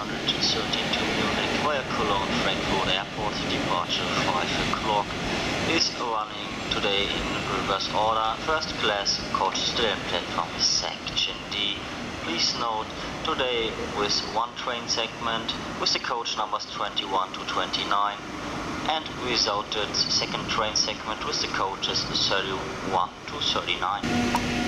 132 Munich via Cologne Frankfurt Airport departure 5 o'clock is running today in reverse order. First class coach still in platform section D. Please note today with one train segment with the coach numbers 21 to 29 and resulted second train segment with the coaches 31 to 39.